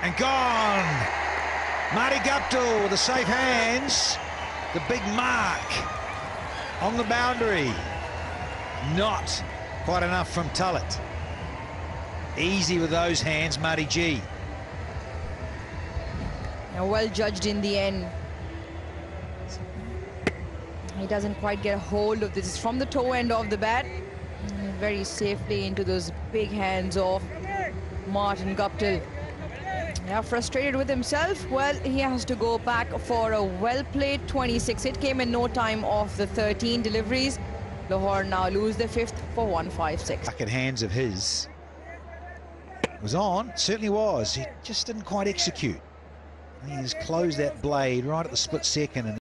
And gone. Marty Guptill with the safe hands. The big mark on the boundary. Not quite enough from Talat. Easy with those hands, Marty G. well judged in the end. He doesn't quite get a hold of this. It's from the toe end of the bat. Very safely into those big hands of Martin Guptill. Yeah, frustrated with himself. Well, he has to go back for a well-played 26. It came in no time off the 13 deliveries. Lahore now lose the fifth for 156. Bucket hands of his was on, certainly was. He just didn't quite execute. He's closed that blade right at the split second. And